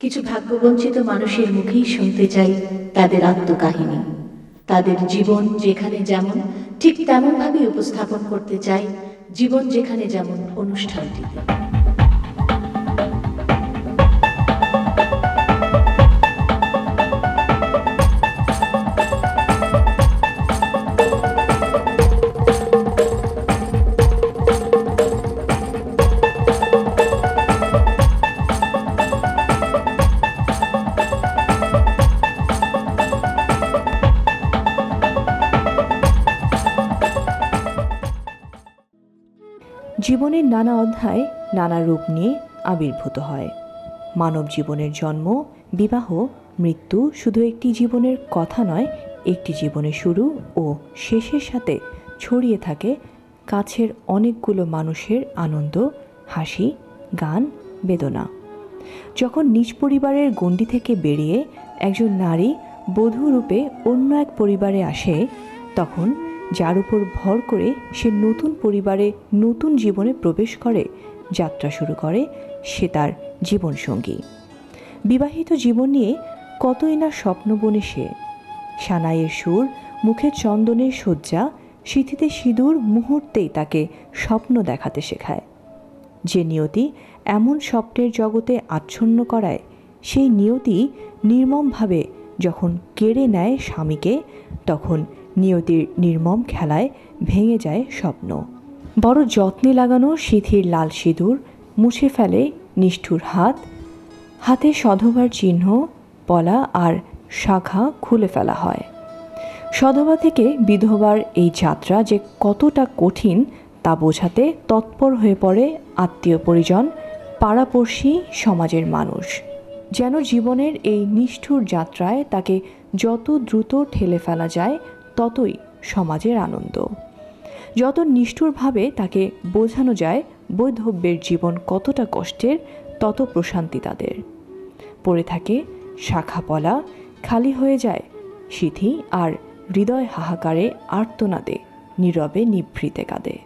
কিছু ভাগ্যবঞ্চিত মানুষের মুখেই শুনতে চাই তাদের আত্মকাহিনী। তাদের জীবন যেখানে যেমন, ঠিক তেমনভাবেই উপস্থাপন করতে চাই জীবন যেখানে যেমন অনুষ্ঠানটিতে। জীবনের নানা অধ্যায়, নানা রূপ নিয়ে আবির্ভূত হয়। মানব জীবনের জন্ম, বিবাহ, মৃত্যু শুধু একটি জীবনের কথা নয়, একটি জীবনের শুরু ও শেষের সাথে ছড়িয়ে থাকে কাছের অনেকগুলো মানুষের আনন্দ, হাসি, গান, বেদনা। যখন নিজ পরিবারের গণ্ডি থেকে বেরিয়ে একজন নারী বধূ রূপে অন্য এক পরিবারে আসে, তখন যার উপর ভর করে সে নতুন পরিবারে নতুন জীবনে প্রবেশ করে, যাত্রা শুরু করে, সে তার জীবনসঙ্গী। বিবাহিত জীবন নিয়ে কতই না স্বপ্ন বনে সে। সানাইয়ের সুর মুখে চন্দনের শয্যা, সিথিতে সিঁদুর মুহূর্তেই তাকে স্বপ্ন দেখাতে শেখায়। যে নিয়তি এমন স্বপ্নের জগতে আচ্ছন্ন করায়, সেই নিয়তি নির্মমভাবে যখন কেড়ে নেয় স্বামীকে, তখন নিয়তির নির্মম খেলায় ভেঙে যায় স্বপ্ন। বড় যত্নে লাগানো সিথির লাল সিঁদুর, মুছে ফেলে নিষ্ঠুর হাত, হাতে সধবার চিহ্ন, পলা আর শাখা খুলে ফেলা হয়। সধবা থেকে বিধবার এই যাত্রা যে কতটা কঠিন তা বোঝাতে তৎপর হয়ে পড়ে আত্মীয় পরিজন, পাড়াপড়শি, সমাজের মানুষ। যেন জীবনের এই নিষ্ঠুর যাত্রায় তাকে যত দ্রুত ঠেলে ফেলা যায় ততই সমাজের আনন্দ। যত নিষ্ঠুরভাবে তাকে বোঝানো যায়, বৈধব্যের জীবন কতটা কষ্টের, তত প্রশান্তি তাদের। পড়ে থাকে, শাখা পলা, খালি হয়ে যায় সিথি আর হৃদয় হাহাকারে আর্তনাদে, নীরবে নিভৃতে কাঁদে।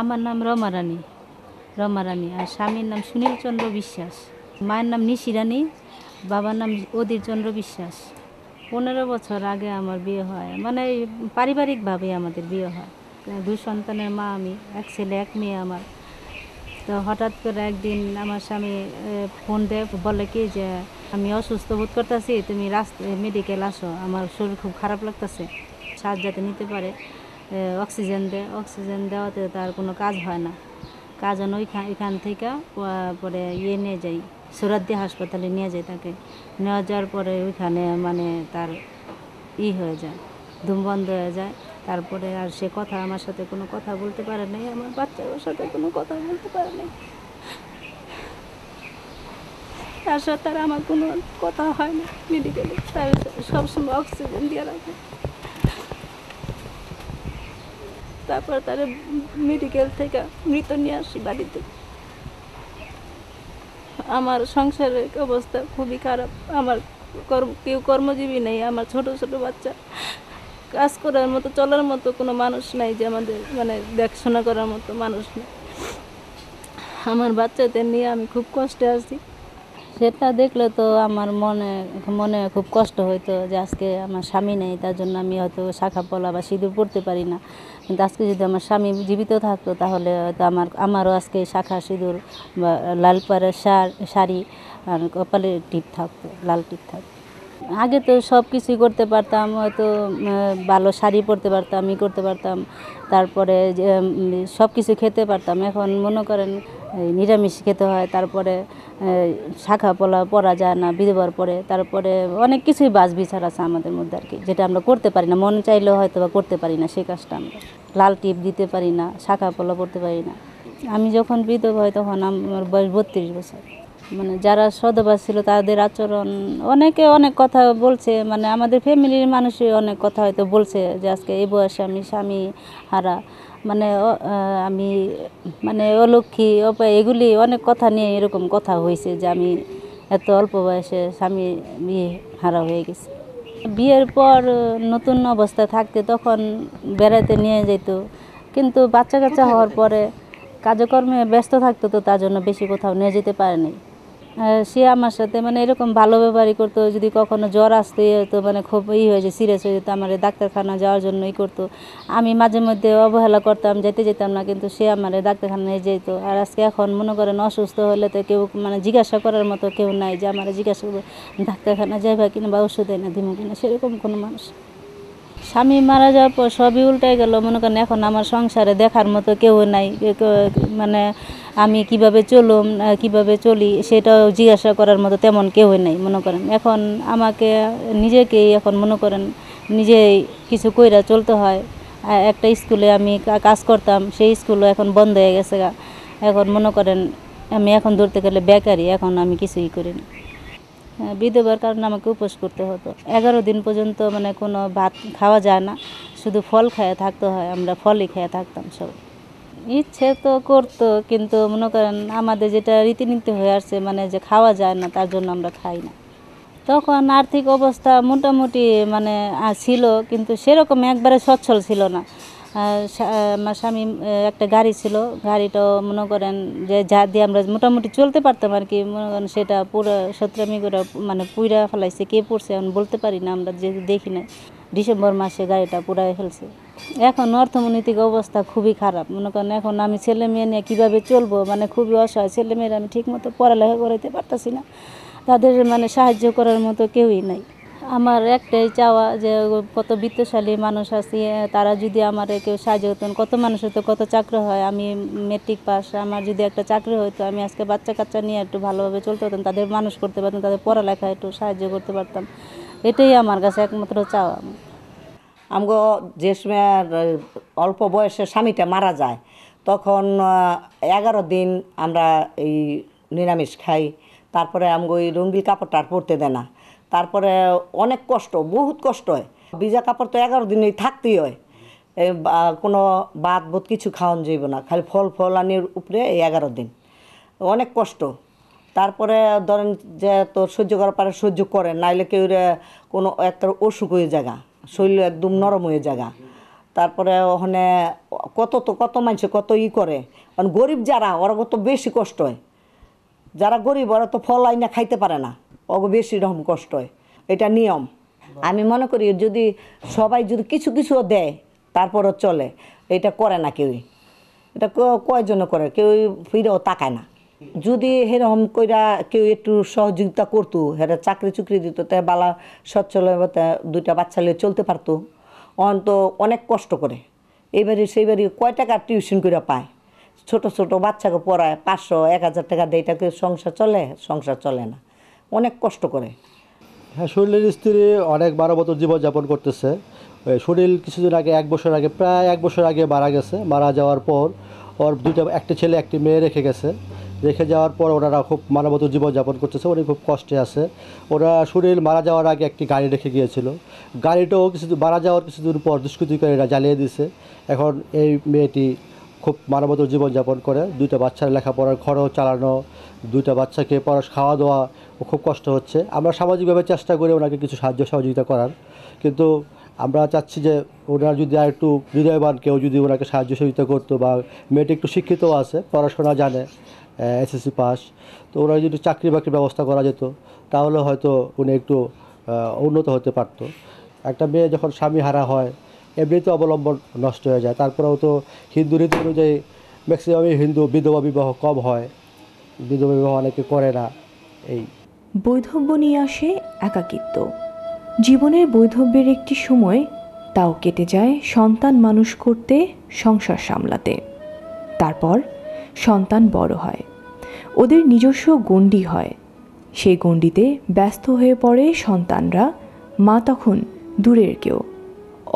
আমার নাম রমা রানী রমা রানী। আর স্বামীর নাম সুনীল চন্দ্র বিশ্বাস। মায়ের নাম নিশি রানী, বাবার নাম অধীর চন্দ্র বিশ্বাস। পনেরো বছর আগে আমার বিয়ে হয়। মানে পারিবারিকভাবে আমাদের বিয়ে হয়। দুই সন্তানের মা আমি, এক ছেলে, এক মেয়ে আমার। তো হঠাৎ করে একদিন আমার স্বামী ফোন দেয় বলে কি যে, আমি অসুস্থ বোধ করতেছি, তুমি রাস্তা মেডিকেল আসো। আমার শরীর খুব খারাপ লাগতেছে। যাতে নিতে পারে। অক্সিজেন দেয় অক্সিজেন দেওয়াতে তার কোনো কাজ হয় না। কাজ হয় না ওইখান এখান থেকে পরে ইয়ে নিয়ে যাই সুরাদ্দি হাসপাতালে নিয়ে যাই তাকে। নেওয়া যাওয়ার পরে ওইখানে মানে তার ই হয়ে যায়, ধুম বন্ধ হয়ে যায়। তারপরে আর সে কথা, আমার সাথে কোনো কথা বলতে পারে নাই, আমার বাচ্চার সাথে কোনো কথা বলতে পারে নাই। তার সাথে আর আমার কোনো কথা হয় না মেডিকেলে তার সবসময় অক্সিজেন দিয়ে রাখে। তারপর তার মেডিকেল থেকে মৃত নিয়ে আসি বাড়িতে। আমার সংসারের অবস্থা খুবই খারাপ। আমার কর্ম, কেউ কর্মজীবী নেই, আমার ছোট ছোট বাচ্চা। কাজ করার মতো, চলার মতো কোনো মানুষ নাই যে আমাদের মানে দেখাশোনা করার মতো মানুষ নেই। আমার বাচ্চাদের নিয়ে আমি খুব কষ্টে আছি। সেটা দেখলে তো আমার মনে মনে খুব কষ্ট হইতো যে আজকে আমার স্বামী নেই, তার জন্য আমি হয়তো শাখা পলা বা সিঁদুর পড়তে পারি না। কিন্তু আজকে যদি আমার স্বামী জীবিত থাকতো, তাহলে হয়তো আমার, আমারও আজকে শাখা সিঁদুর বা লাল পাড়ের শাড়ি আর কপালে টিপ থাকতো, লাল টিপ থাকতো। আগে তো সব কিছুই করতে পারতাম, হয়তো ভালো শাড়ি পরতে পারতাম, ই করতে পারতাম, তারপরে সব কিছু খেতে পারতাম। এখন মনে করেন নিরামিষ খেতে হয়, তারপরে শাখা পোলা পরা যায় না, বিধবার পরে, তারপরে অনেক কিছুই বাস বিচার আছে আমাদের মধ্যে আর কি, যেটা আমরা করতে পারি না। মন চাইলেও হয়তো বা করতে পারি না সেই কাজটা আমরা। লাল টিপ দিতে পারি না, শাখা পলা পরতে পারি না। আমি যখন বিধবা হয় তখন আমার বয়স বত্রিশ বছর। মানে যারা সদবা ছিল তাদের আচরণ, অনেকে অনেক কথা বলছে মানে আমাদের ফ্যামিলির মানুষই অনেক কথা হয়তো বলছে যে আজকে এই বয়সে আমি স্বামী হারা। মানে আমি মানে অলক্ষী অপায় এগুলি অনেক কথা নিয়ে এরকম কথা হয়েছে যে আমি এত অল্প বয়সে স্বামী, বিয়ে হারা হয়ে গেছে। বিয়ের পর নতুন অবস্থা থাকতে তখন বেড়াতে নিয়ে যেত কিন্তু বাচ্চা কাচ্চা হওয়ার পরে কাজকর্মে ব্যস্ত থাকতো তো তার জন্য বেশি কোথাও নিয়ে যেতে পারেনি সে আমার সাথে মানে এরকম ভালো ব্যবহারই করতো, যদি কখনো জ্বর আসতে তো মানে খুব ই হয়ে যায় সিরিয়াস হয়ে যেত, আমার ডাক্তারখানা যাওয়ার জন্যই করতো। আমি মাঝে মধ্যে অবহেলা করতাম, যেতে যেতাম না, কিন্তু সে আমার ডাক্তারখানা নিয়ে যেত। আর আজকে এখন মনে করেন অসুস্থ হলে তো কেউ মানে জিজ্ঞাসা করার মতো কেউ নাই যে আমার জিজ্ঞাসা করব, ডাক্তারখানা যাইবা কিনা বা ওষুধ এনে দিব কিনা? সেরকম কোনো মানুষ স্বামী মারা যাওয়ার পর সবই উল্টাই গেল। মনে করেন এখন আমার সংসারে দেখার মতো কেউ নাই। মানে আমি কীভাবে চলুম কীভাবে চলি সেটাও জিজ্ঞাসা করার মতো তেমন কেউ নাই, মনে করেন। এখন আমাকে নিজেকেই এখন মনে করেন নিজেই কিছু কইরা চলতে হয়। একটা স্কুলে আমি কাজ করতাম, সেই স্কুলও এখন বন্ধ হয়ে গেছে এখন মনে করেন আমি এখন ধরতে গেলে বেকারি এখন আমি কিছুই করি না। বিধবার কারণে আমাকে উপোস করতে হতো। এগারো দিন পর্যন্ত মানে কোনো ভাত খাওয়া যায় না, শুধু ফল খেয়ে থাকতে হয়, আমরা ফলই খেয়ে থাকতাম সব। ইচ্ছে তো করতো, কিন্তু মনে করেন আমাদের যেটা রীতিনীতি হয়ে আসছে মানে যে খাওয়া যায় না, তার জন্য আমরা খাই না। তখন আর্থিক অবস্থা মোটামুটি মানে ছিল, কিন্তু সেরকম একবারে সচ্ছল ছিল না। আমার স্বামী একটা গাড়ি ছিল। গাড়িটাও মনে করেন যে যা দিয়ে আমরা মোটামুটি চলতে পারতাম আর কি। মনে করেন সেটা পুরো সত্রামি করে মানে পুইরা ফেলাইছে। কে পড়ছে এখন বলতে পারি না, আমরা যে দেখি না ডিসেম্বর মাসে গাড়িটা পুরাই ফেলছে। এখন অর্থনৈতিক অবস্থা খুবই খারাপ। মনে করেন এখন আমি ছেলে মেয়ে নিয়ে কীভাবে চলবো? মানে খুবই অসহায়। ছেলে মেয়েরা আমি ঠিকমতো পড়ালেখা করাইতে পারতাছি না। তাদের মানে সাহায্য করার মতো কেউই নাই। আমার একটাই চাওয়া যে কত বিত্তশালী মানুষ আছে তারা যদি আমার কেউ সাহায্য করতেন, কত মানুষ হতো কত চাকরি হয়, আমি মেট্রিক পাস আমার যদি একটা চাকরি হতো আমি আজকে বাচ্চা কাচ্চা নিয়ে একটু ভালোভাবে চলতে পারতাম, তাদের মানুষ করতে পারতাম, তাদের পড়ালেখা একটু সাহায্য করতে পারতাম। এটাই আমার কাছে একমাত্র চাওয়া। আমগো যে সময় অল্প বয়সে স্বামীটা মারা যায়, তখন এগারো দিন আমরা এই নিরামিষ খাই, তারপরে আমগো এই রঙ্গিল কাপড়টা আর পরতে দেয় না। তারপরে অনেক কষ্ট, বহুত কষ্ট হয়। ভিজা কাপড় তো এগারো দিনই থাকতেই হয়। কোনো ভাত বোধ কিছু খাওয়ান যাইব না, খালি ফল ফল আনির উপরে এই এগারো দিন। অনেক কষ্ট। তারপরে ধরেন যে তো সহ্য করার পারে সহ্য করে, নাইলে কেউ কোনো একটা অসুখ হয়ে জায়গা শরীর একদম নরম হয়ে জায়গা তারপরে ওখানে কত তো, কত মানুষে কত ই করে। কারণ গরিব যারা, ওরা কত বেশি কষ্ট হয়। যারা গরিব, ওরা তো ফল আইনা খাইতে পারে না। ওগো বেশি রকম কষ্ট হয়। এটা নিয়ম। আমি মনে করি যদি সবাই যদি কিছু কিছুও দেয়, তারপরও চলে। এটা করে না কেউই। এটা কয়জন করে? কেউ ফিরেও তাকায় না। যদি সেরকম কইরা কেউ একটু সহযোগিতা করতো, হেরা চাকরি চুকরি দিত, তে বালা সচ্ছল দুইটা বাচ্চা লিয়ে চলতে পারতো, অন তো অনেক কষ্ট করে। এইবারে সেইবারে কয় টাকা টিউশন করে পায়? ছোট ছোট বাচ্চাকে পড়ায় পাঁচশো, এক হাজার টাকা দেয়, এটাকে সংসার চলে? সংসার চলে না। অনেক কষ্ট করে। হ্যাঁ শরীরের স্ত্রী অনেক বারো বছর জীবনযাপন করতেছে। শরীর কিছুদিন আগে, এক বছর আগে, প্রায় এক বছর আগে মারা গেছে। মারা যাওয়ার পর ওর দুইটা, একটা ছেলে, একটি মেয়ে রেখে গেছে। রেখে যাওয়ার পর ওনারা খুব মানবত জীবনযাপন করতেছে। উনি খুব কষ্টে আছে। ওরা শরীর মারা যাওয়ার আগে একটি গাড়ি রেখে গিয়েছিল। গাড়িটাও কিছু মারা যাওয়ার কিছুদিন পর দুষ্কৃতিকারীরা জ্বালিয়ে দিছে। এখন এই মেয়েটি খুব মানবত জীবনযাপন করে। দুইটা বাচ্চার লেখাপড়ার খরচ, চালানো, দুইটা বাচ্চাকে পড়াশ খাওয়া দাওয়া খুব কষ্ট হচ্ছে। আমরা সামাজিকভাবে চেষ্টা করি ওনাকে কিছু সাহায্য সহযোগিতা করার। কিন্তু আমরা চাচ্ছি যে ওনার যদি আর একটু হৃদয়বান কেউ যদি ওনাকে সাহায্য সহযোগিতা করতো বা মেয়েটি একটু শিক্ষিতও আছে, পড়াশোনা জানে এসএসসি পাস, তো ওরা যদি চাকরি বাকরির ব্যবস্থা করা যেত, তাহলে হয়তো উনি একটু উন্নত হতে পারতো। একটা মেয়ে যখন স্বামী হারা হয় এমনিতে অবলম্বন নষ্ট হয়ে যায়। তারপরেও তো হিন্দু রীতি অনুযায়ী ম্যাক্সিমামই হিন্দু বিধবা বিবাহ কম হয়। বিধবা বিবাহ অনেকে করে না। এই। বৈধব্য নিয়ে আসে একাকিত্ব। জীবনের বৈধব্যের একটি সময় তাও কেটে যায় সন্তান মানুষ করতে, সংসার সামলাতে। তারপর সন্তান বড় হয়। ওদের নিজস্ব গণ্ডি হয়। সেই গণ্ডিতে ব্যস্ত হয়ে পড়ে সন্তানরা, মা তখন দূরের কেউ।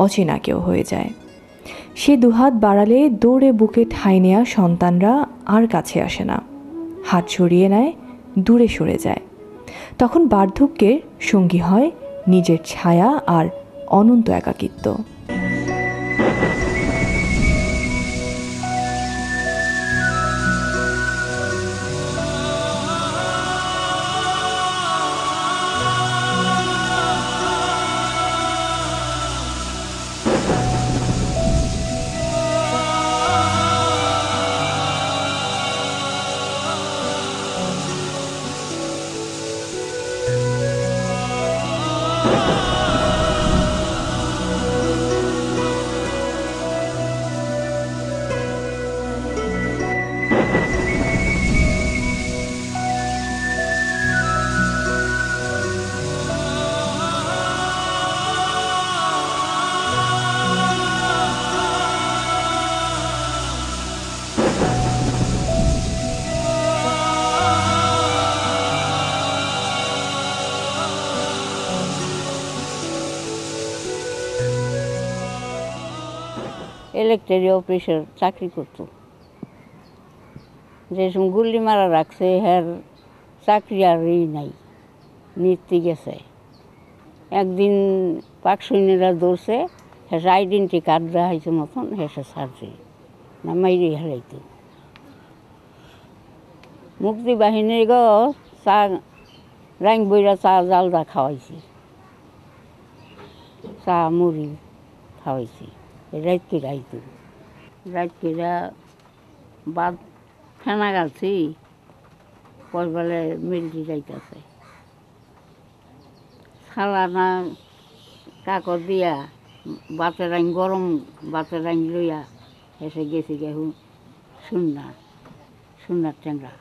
অচেনা কেউ হয়ে যায়। সে দুহাত বাড়ালে দৌড়ে বুকে ঠাঁই নেয়া সন্তানরা আর কাছে আসে না। হাত সরিয়ে নেয়, দূরে সরে যায়। তখন বার্ধক্যের সঙ্গী হয় নিজের ছায়া আর অনন্ত একাকিত্ব। ইলেকট্রিক অফিসের চাকরি করতো। যে গুল্লি মারা রাখছে হ্যার চাকরি আর ই নাই, নিতে গেছে। একদিন পাক সৈন্যরা দৌড়ছে হেসে আইডেন্টি কার্ড দেওয়া হয়েছে মতন হেসে সারছে না মাইরে হারাইতো মুক্তি বাহিনীর গ, চা রাং বইরা চা জালদা খাওয়াইছি। চা মুড়ি খাওয়াইছি। আইতো রাত করে বাদ ফেনা গালছি, পরবেলে মিলটি যাইতেছে। সালানা কাকর দিয়া বাতের আইন, গরম বাতের আইন লইয়া এসে গেছি গেহু শুননা সুন্নার ট্যাংরা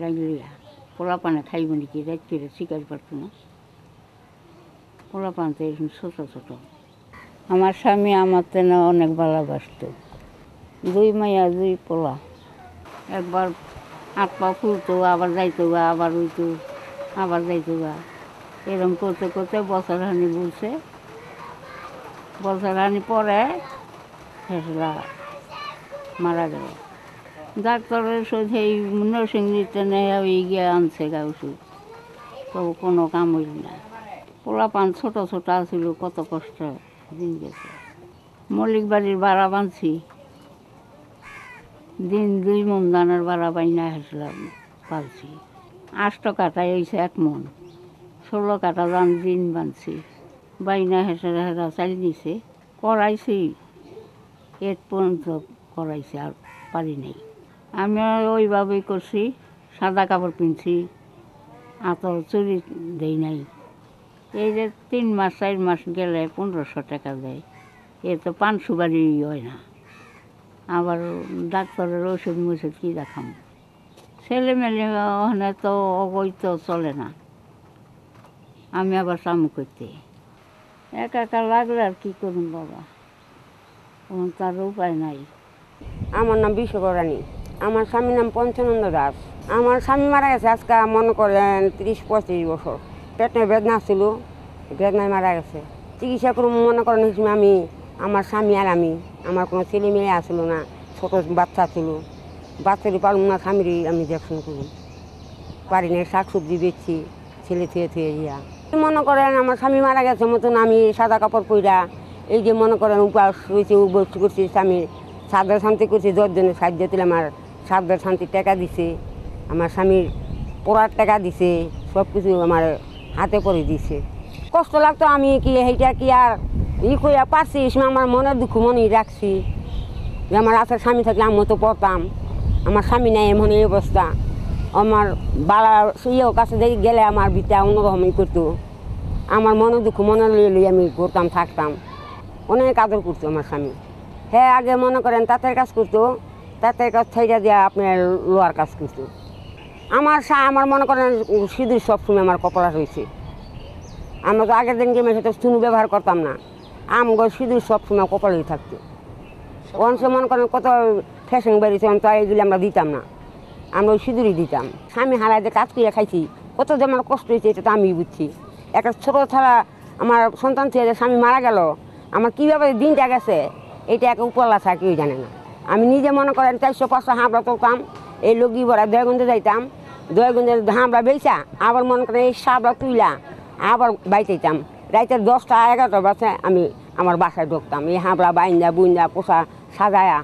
রাইন লইয়া পোলা পানে খাইব নাকি? রাত শিকার পারতো না। পোলা পান তো এরকম ছোটো ছোটো। আমার স্বামী আমার তেনে অনেক ভালোবাসত। দুই মাইয়া, দুই পোলা। একবার হাত পা ফুলতো, আবার যাইতো গা, আবার উইতো, আবার যাইতো গা। এরকম করতে করতে বছর হানি বলছে। বছর হানি পরে হেসলা, মারা গেল। ডাক্তারের ওষুধ এই নরসিংদীর টেনে ওই গিয়ে আনছে গা ওষুধ। তবু কোনো কাম হইল না। পোলা পান ছোট ছোট ছিল কত কষ্ট। দিন গেছে। মল্লিক বাড়ির ভাড়া বানছি। দিন দুই মন দানার ভাড়া বাইনা হেসলাম পালছি আষ্ট কাটায় হয়েছে এক মন। ষোলো কাটা দান দিন বানছি। বাইনা হেসে হেরা চাল নিছে করাইছি এর পর্যন্ত করাইছি আর পারি নাই। আমি ওইভাবেই করছি, সাদা কাপড় পিনছি, আতর চুরি দেই নাই। এই যে তিন মাস, চার মাস গেলে পনেরোশো টাকা দেয়। এ তো পান সুপারি হয় না। আবার ডাক্তারের ওষুধ মুষুধ কী দেখাম? ছেলে মেলে ওখানে তো অবৈধ চলে না। আমি আবার চামু করতে। একা একা লাগলে আর কী করুন বাবা? তখন তার উপায় নাই। আমার নাম বিশ্বকরানী আমার স্বামীর নাম পঞ্চানন্দ দাস। আমার স্বামী মারা গেছে আজকে, মনে করেন, তিরিশ পঁয়ত্রিশ বছর। পেটে বেদনা ছিল বেদনায় মারা গেছে। চিকিৎসা করে মনে করেন সময় আমি, আমার স্বামী আর আমি, আমার কোনো ছেলে মেয়ে আসলো না, ছোট বাচ্চা ছিল। বাচ্চারই পারলাম না, স্বামীরই আমি দেখশন করুন। পারি না শাক সবজি বেচছি, ছেলে থুয়ে থুয়ে ইয়া। মনে করেন আমার স্বামী মারা গেছে মতন আমি সাদা কাপড় পইরা, এই যে মনে করেন উপাস হয়েছে বস্তু করছি স্বামীর সাদের শান্তি করছি দশজনের সাহায্য দিলে আমার সাদের শান্তি টাকা দিছে, আমার স্বামীর পড়ার টাকা দিছে সব কিছু আমার হাতে করে দিছে। কষ্ট লাগতো আমি কি, সেইটা কি আর ই কইয়া পারছি সময় আমার মনের দুঃখ মনেই রাখছি। যে আমার আসার স্বামী থাকলে আমি তো পড়তাম। আমার স্বামী নেই এমন এই অবস্থা। আমার বালা ইয়েও কাছে দেখে গেলে আমার ভিতরে অন্যরকমই করতো। আমার মনে দুঃখ মনে লইয়ে লইয়ে আমি করতাম থাকতাম। অনেক আদর করতো আমার স্বামী। হ্যাঁ আগে মনে করেন তাঁতের কাজ করতো। তাঁতের কাজ থেকে দিয়ে আপনার লোয়ার কাজ করতো। আমার সা, আমার মনে করেন সিঁদুর সবসময় আমার কপড়া রয়েছে। আমরা তো আগের দিন গেমে সেটা চুনু ব্যবহার করতাম না। আম আমগো সিঁদুর সবসময় কপালেই থাকতো। অংশ মনে করেন কত ফ্যাশন বেরিয়েছে তো এইগুলি আমরা দিতাম না। আমরা ওই সিঁদুরই দিতাম। স্বামী হারাইতে কাজ করে খাইছি, কত যে আমার কষ্ট হয়েছে, এটা তো আমি বুঝছি। একটা ছোটো ছাড়া আমার সন্তান ছেলে স্বামী মারা গেল, আমার কীভাবে দিনটা গেছে, এটা একটা উপরলা ছাড়া কেউ জানে না। আমি নিজে মনে করেন, চারশো পাঁচশো হাঁপড়া তুলতাম, এই লগি ভরা দয়াগঞ্জে যাইতাম দয়াগঞ্জের হাঁপড়া বেচা আবার মনে করেন এই সাবড়া তুইলা আবার বাইতে যেতাম রাইতে দশটা, এগারোটা বাসে আমি আমার বাসায় ঢুকতাম। এই হাঁপড়া বাইন্দা বুন্দা পোষা সাজায়া।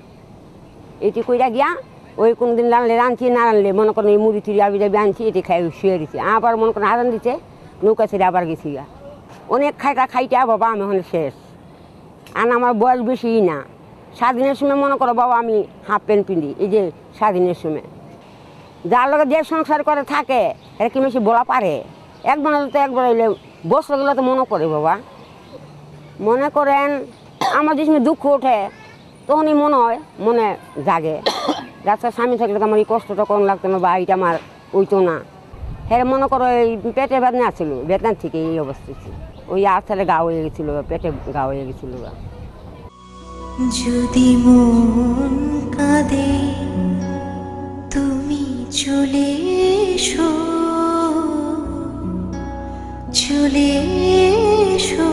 এটি কইরা গিয়া ওই কোনো দিন রানলে রাঁধছি, না রানলে মনে করেন এই মুড়ি টুড়ি আবি যাবি আনছি এটি খাই শুয়ে দিছি। আবার মনে করেন আদান দিচ্ছে নৌকা ছেড়ে আবার গেছি গা অনেক খাইটা খাইটা বাবা আমি ওখানে শেষ। আর আমার বয়স বেশি না। স্বাধীনের সময় মনে করো বাবা আমি হাফ প্যান্ট পিন্ধি, এই যে স্বাধীনের সময়। যার লগে যে সংসার করে থাকে এটা কি বেশি বলা পারে? একবার তো একবার হইলে বছরগুলো তো মনে করে বাবা। মনে করেন, আমার যে সময় দুঃখ ওঠে, তখনই মনে হয়, মনে জাগে। রাস্তার স্বামী থাকলে তো আমার এই কষ্টটা কম লাগতো না, বা এইটা আমার ওইতো না। হ্যাঁ মনে করো, এই পেটে বেদনা ছিল বেদনা থেকে এই অবস্থা ছিল ওই আর ছেলে গা হয়ে গেছিল, পেটে গা হয়ে গেছিল যদি মন কাঁদে চলে এসো চলে এসো।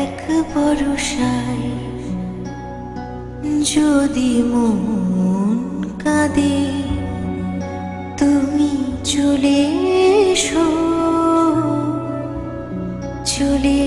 এক বরসায় যদি মন কাঁদে তুমি চলে এসো চলে